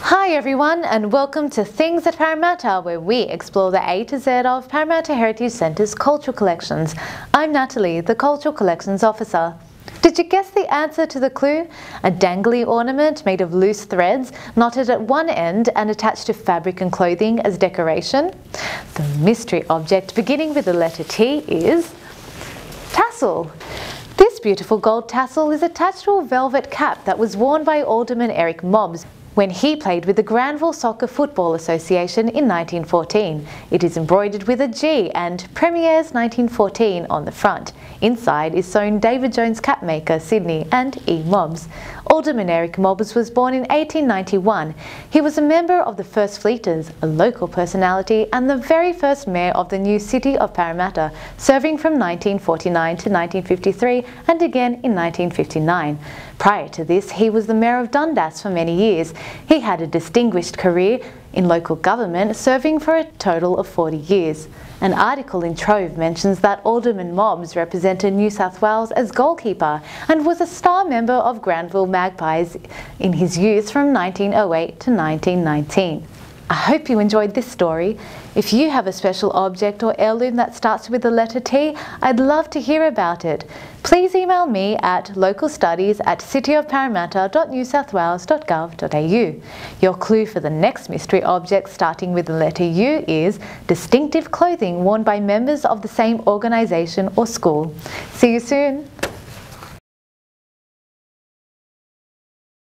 Hi everyone and welcome to Things at Parramatta where we explore the A to Z of Parramatta Heritage Centre's cultural collections. I'm Natalie, the Cultural Collections Officer. Did you guess the answer to the clue? A dangly ornament made of loose threads, knotted at one end and attached to fabric and clothing as decoration? The mystery object beginning with the letter T is tassel. This beautiful gold tassel is attached to a velvet cap that was worn by Alderman Eric Mobbs when he played with the Granville Soccer Football Association in 1914. It is embroidered with a G and Premier's 1914 on the front. Inside is sewn David Jones capmaker Sydney and E. Mobbs. Alderman Eric Mobbs was born in 1891. He was a member of the First Fleeters, a local personality and the very first mayor of the new city of Parramatta, serving from 1949 to 1953 and again in 1959. Prior to this, he was the mayor of Dundas for many years. He had a distinguished career in local government, serving for a total of 40 years. An article in Trove mentions that Alderman Mobbs represented New South Wales as goalkeeper and was a star member of Granville Magpies in his youth from 1908 to 1919. I hope you enjoyed this story. If you have a special object or heirloom that starts with the letter T, I'd love to hear about it. Please email me at localstudies at cityofparramatta.newsouthwales.gov.au. Your clue for the next mystery object starting with the letter U is distinctive clothing worn by members of the same organisation or school. See you soon.